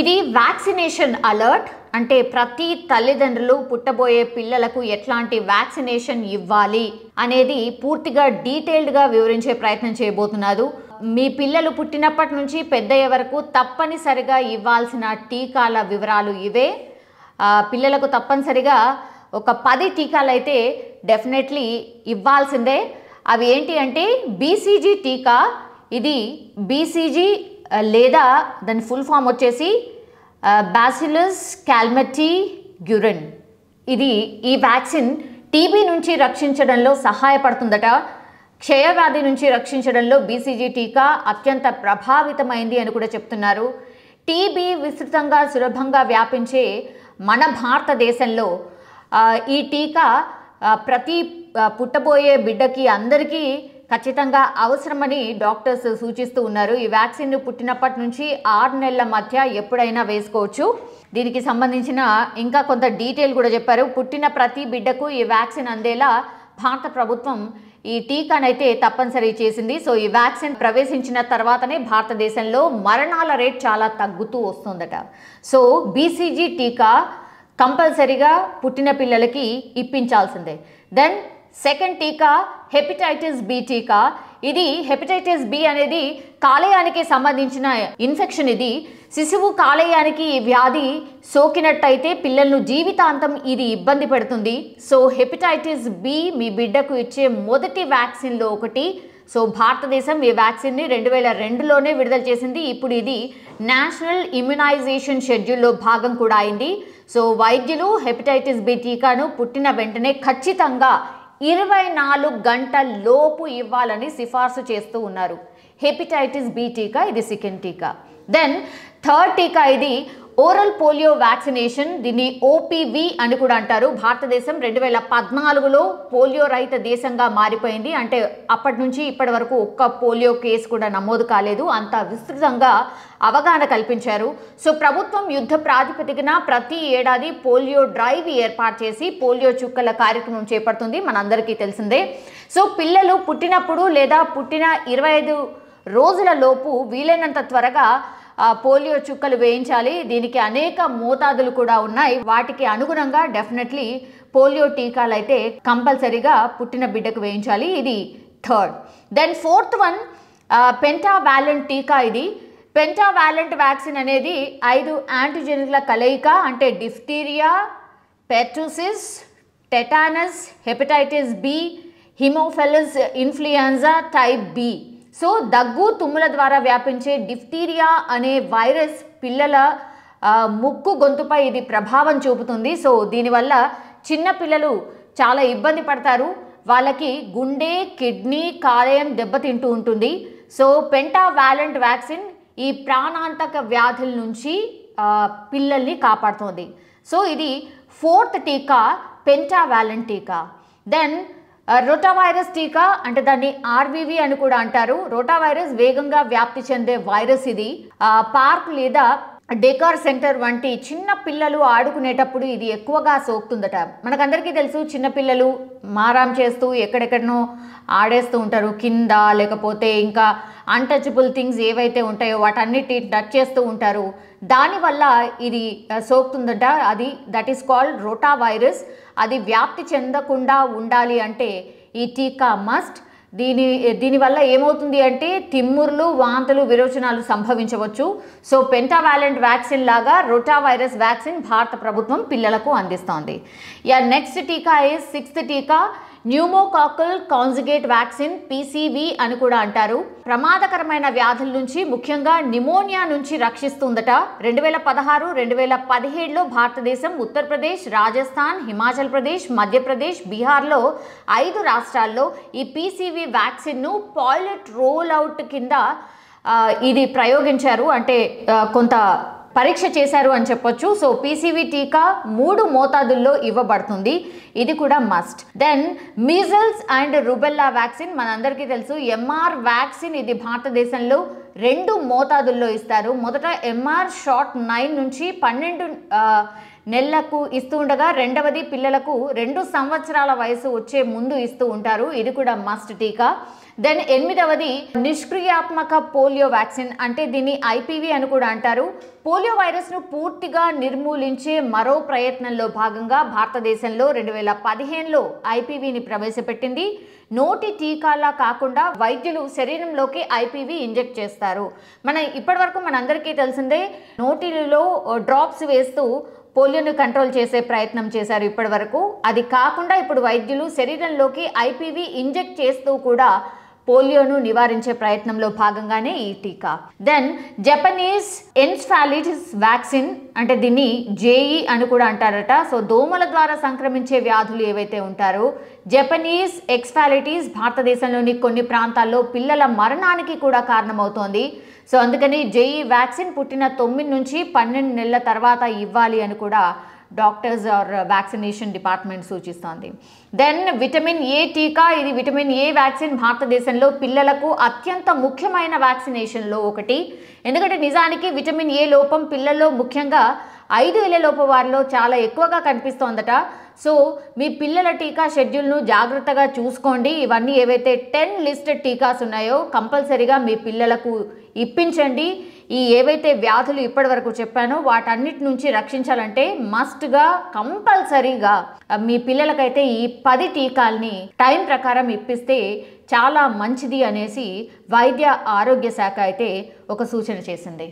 ఇది vaccination alert. అంటే ప్రతి తల్లిదండ్రులు పుట్టబోయే పిల్లలకు ఎట్లాంటి వ్యాక్సినేషన్ ఇవ్వాలి అనేది పూర్తిగా డీటెయిల్డ్గా వివరించే ప్రయత్నం చేయబోతున్నారు. మీ పిల్లలు పుట్టినప్పటి నుంచి పెద్దయ్యే వరకు తప్పనిసరిగా ఇవ్వాల్సిన టీకాల వివరాలు ఇవే. పిల్లలకు తప్పనిసరిగా ఒక పది టీకాలు అయితే డెఫినెట్లీ ఇవ్వాల్సిందే. అవి ఏంటి అంటే బీసీజీ టీకా. ఇది బీసీజీ లేదా దాని ఫుల్ ఫామ్ వచ్చేసి బాసిలస్ క్యాల్మెటీ గ్యూరన్ ఇది ఈ వ్యాక్సిన్ టీబీ నుంచి రక్షించడంలో సహాయపడుతుందట. క్షయవ్యాధి నుంచి రక్షించడంలో బీసీజీ టీకా అత్యంత ప్రభావితమైంది అని కూడా చెప్తున్నారు. టీబీ విస్తృతంగా సులభంగా వ్యాపించే మన భారతదేశంలో ఈ టీకా ప్రతి పుట్టబోయే బిడ్డకి అందరికీ ఖచ్చితంగా అవసరమని డాక్టర్స్ సూచిస్తూ ఉన్నారు. ఈ వ్యాక్సిన్ పుట్టినప్పటి నుంచి ఆరు నెలల మధ్య ఎప్పుడైనా వేసుకోవచ్చు. దీనికి సంబంధించిన ఇంకా కొంత డీటెయిల్ కూడా చెప్పారు. పుట్టిన ప్రతి బిడ్డకు ఈ వ్యాక్సిన్ అందేలా భారత ప్రభుత్వం ఈ టీకానైతే తప్పనిసరి చేసింది. సో ఈ వ్యాక్సిన్ ప్రవేశించిన తర్వాతనే భారతదేశంలో మరణాల రేట్ చాలా తగ్గుతూ వస్తుందట. సో బీసీజీ టీకా కంపల్సరీగా పుట్టిన పిల్లలకి ఇప్పించాల్సిందే. దెన్ సెకండ్ టీకా హెపటైటిస్ బి టీకా. ఇది హెపటైటిస్ బి అనేది కాలేయానికి సంబంధించిన ఇన్ఫెక్షన్ ఇది. శిశువు కాలేయానికి ఈ వ్యాధి సోకినట్టయితే పిల్లలను జీవితాంతం ఇది ఇబ్బంది పెడుతుంది. సో హెపటైటిస్ బి మీ బిడ్డకు ఇచ్చే మొదటి వ్యాక్సిన్లో ఒకటి. సో భారతదేశం ఈ వ్యాక్సిన్ని రెండు వేల రెండులోనే విడుదల చేసింది. ఇప్పుడు ఇది నేషనల్ ఇమ్యునైజేషన్ షెడ్యూల్లో భాగం కూడా అయింది. సో వైద్యులు హెపటైటిస్ బి టీకాను పుట్టిన వెంటనే ఖచ్చితంగా ఇరవై నాలుగు గంటల లోపు ఇవ్వాలని సిఫార్సు చేస్తూ ఉన్నారు. హెపటైటిస్ బి టీకా ఇది సెకండ్ టీకా. దెన్ థర్డ్ టీకా ఇది ఓరల్ పోలియో వ్యాక్సినేషన్ దీన్ని ఓపీవి అని కూడా అంటారు. భారతదేశం రెండు వేల పద్నాలుగులో పోలియో రహిత దేశంగా మారిపోయింది. అంటే అప్పటి నుంచి ఇప్పటి వరకు ఒక్క పోలియో కేసు కూడా నమోదు కాలేదు. అంత విస్తృతంగా అవగాహన కల్పించారు. సో ప్రభుత్వం యుద్ధ ప్రాతిపదికన ప్రతి ఏడాది పోలియో డ్రైవ్ ఏర్పాటు చేసి పోలియో చుక్కల కార్యక్రమం చేపడుతుంది. మనందరికీ తెలిసిందే. సో పిల్లలు పుట్టినప్పుడు లేదా పుట్టిన ఇరవై ఐదు రోజులలోపు వీలైనంత త్వరగా పోలియో చుక్కలు వేయించాలి. దీనికి అనేక మోతాదులు కూడా ఉన్నాయి. వాటికి అనుగుణంగా డెఫినెట్లీ పోలియో టీకాలు అయితే కంపల్సరీగా పుట్టిన బిడ్డకు వేయించాలి. ఇది third. Then fourth one pentavalent టీకా ఇది. పెంటావాలెంట్ వ్యాక్సిన్ అనేది ఐదు యాంటీజెనిక్ల కలయిక అంటే diphtheria pertussis tetanus hepatitis B haemophilus influenza type B. So దగ్గు తుమ్ముల ద్వారా వ్యాపించే డిఫ్టీరియా అనే వైరస్ పిల్లల ముక్కు గొంతుపై ఇది ప్రభావం చూపుతుంది. సో దీనివల్ల చిన్న పిల్లలు చాలా ఇబ్బంది పడతారు. వాళ్ళకి గుండె కిడ్నీ కాలేయం దెబ్బతింటూ ఉంటుంది. సో పెంటావాలెంట్ వ్యాక్సిన్ ఈ ప్రాణాంతక వ్యాధుల నుంచి పిల్లల్ని కాపాడుతుంది. సో ఇది ఫోర్త్ టీకా పెంటావాలెంట్ టీకా. దెన్ రోటా వైరస్ టీకా అంటే దాన్ని ఆర్వీవి అని కూడా అంటారు. రోటా వైరస్ వేగంగా వ్యాప్తి చెందే వైరస్ ఇది. పార్క్ లేదా డెకార్ సెంటర్ వంటి చిన్న పిల్లలు ఆడుకునేటప్పుడు ఇది ఎక్కువగా సోకుతుందట. మనకందరికీ తెలుసు చిన్నపిల్లలు మారాం చేస్తూ ఎక్కడెక్కడనో ఆడేస్తూ ఉంటారు. కింద లేకపోతే ఇంకా అన్టచబుల్ థింగ్స్ ఏవైతే ఉంటాయో వాటన్నిటి టచ్ చేస్తూ ఉంటారు. దానివల్ల ఇది సోకుతుందట. అది that is called rota virus అది వ్యాప్తి చెందకుండా ఉండాలి అంటే ఈ టీకా మస్ట్ దీని దీనివల్ల ఏమవుతుంది అంటే తిమ్ముర్లు వాంతులు విరోచనాలు సంభవించవచ్చు. సో పెంటావాలెంట్ వ్యాక్సిన్ లాగా రోటా వైరస్ వ్యాక్సిన్ భారత ప్రభుత్వం పిల్లలకు అందిస్తోంది. యా నెక్స్ట్ టీకా ఇస్ సిక్స్త్ టీకా. న్యూమోకాకల్ కాన్జిగేట్ వ్యాక్సిన్ పీసీవి అని కూడా అంటారు. ప్రమాదకరమైన వ్యాధుల నుంచి ముఖ్యంగా నిమోనియా నుంచి రక్షిస్తుందట. రెండు వేల పదహారు రెండు వేల పదిహేడులో భారతదేశం ఉత్తరప్రదేశ్ రాజస్థాన్ హిమాచల్ ప్రదేశ్ మధ్యప్రదేశ్ బీహార్లో ఐదు రాష్ట్రాల్లో ఈ పీసీవి వ్యాక్సిన్ను పాయిలట్ రోల్ అవుట్ కింద ఇది ప్రయోగించారు. అంటే కొంత పరీక్ష చేశారు అని చెప్పొచ్చు. సో పీసీవీ టీకా మూడు మోతాదుల్లో ఇవ్వబడుతుంది. ఇది కూడా must then measles and rubella vaccine మనందరికీ తెలుసు. ఎంఆర్ వ్యాక్సిన్ ఇది భారతదేశంలో రెండు మోతాదుల్లో ఇస్తారు. మొదట ఎంఆర్ షార్ట్ నైన్ నుంచి పన్నెండు నెలకు ఇస్తూ ఉండగా రెండవది పిల్లలకు రెండు సంవత్సరాల వయసు వచ్చే ముందు ఇస్తూ ఉంటారు. ఇది కూడా మస్ట్ టీకా. దెన్ ఎనిమిదవది నిష్క్రియాత్మక పోలియో వ్యాక్సిన్ అంటే దీన్ని ఐపీవీ అని కూడా అంటారు. పోలియో వైరస్ను పూర్తిగా నిర్మూలించే మరో ప్రయత్నంలో భాగంగా భారతదేశంలో రెండు వేల పదిహేనులో ఐపీవీని ప్రవేశపెట్టింది. నోటి టీకాలా కాకుండా వైద్యులు శరీరంలోకి ఐపీవీ ఇంజెక్ట్ చేస్తారు. మన ఇప్పటివరకు మనందరికీ తెలిసిందే నోటిలో డ్రాప్స్ వేస్తూ పోలియోను కంట్రోల్ చేసే ప్రయత్నం చేశారు ఇప్పటి వరకు. అది కాకుండా ఇప్పుడు వైద్యులు శరీరంలోకి ఐపీవీ ఇంజెక్ట్ చేస్తూ కూడా పోలియోను నివారించే ప్రయత్నంలో భాగంగానే ఈ టీకా. దెన్ జపనీస్ ఎన్స్ఫాలిటిస్ వ్యాక్సిన్ అంటే దీన్ని జేఈ అని కూడా అంటారట. సో దోమల ద్వారా సంక్రమించే వ్యాధులు ఏవైతే ఉంటారో జపనీస్ ఎక్స్ఫాలిటీస్ భారతదేశంలోని కొన్ని ప్రాంతాల్లో పిల్లల మరణానికి కూడా కారణమవుతోంది. సో అందుకని జేఈ వ్యాక్సిన్ పుట్టిన తొమ్మిది నుంచి పన్నెండు నెలల తర్వాత ఇవ్వాలి అని కూడా డాక్టర్స్ ఆర్ వ్యాక్సినేషన్ డిపార్ట్మెంట్ సూచిస్తోంది. దెన్ విటమిన్ ఏ టీకా ఇది విటమిన్ ఏ వ్యాక్సిన్ భారతదేశంలో పిల్లలకు అత్యంత ముఖ్యమైన వ్యాక్సినేషన్లో ఒకటి. ఎందుకంటే నిజానికి విటమిన్ ఏ లోపం పిల్లల్లో ముఖ్యంగా ఐదు ఏళ్ళలోపు వారిలో చాలా ఎక్కువగా కనిపిస్తోందట. సో మీ పిల్లల టీకా షెడ్యూల్ను జాగ్రత్తగా చూసుకోండి. ఇవన్నీ ఏవైతే టెన్ లిస్టెడ్ టీకాస్ ఉన్నాయో కంపల్సరీగా మీ పిల్లలకు ఇప్పించండి. ఈ ఏవైతే వ్యాధులు ఇప్పటివరకు చెప్పానో వాటన్నిటి నుంచి రక్షించాలంటే మస్ట్గా కంపల్సరీగా మీ పిల్లలకైతే ఈ పది టీకాల్ని టైం ప్రకారం ఇప్పిస్తే చాలా మంచిది అనేసి వైద్య ఆరోగ్య శాఖ అయితే ఒక సూచన చేసింది.